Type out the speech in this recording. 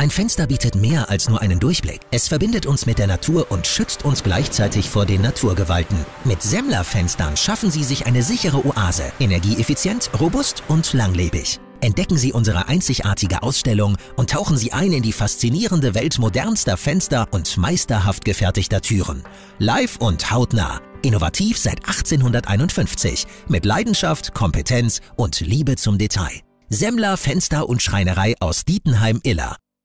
Ein Fenster bietet mehr als nur einen Durchblick. Es verbindet uns mit der Natur und schützt uns gleichzeitig vor den Naturgewalten. Mit Semmler-Fenstern schaffen Sie sich eine sichere Oase. Energieeffizient, robust und langlebig. Entdecken Sie unsere einzigartige Ausstellung und tauchen Sie ein in die faszinierende Welt modernster Fenster und meisterhaft gefertigter Türen. Live und hautnah. Innovativ seit 1851. Mit Leidenschaft, Kompetenz und Liebe zum Detail. Semmler Fenster und Schreinerei aus Dietenheim-Iller.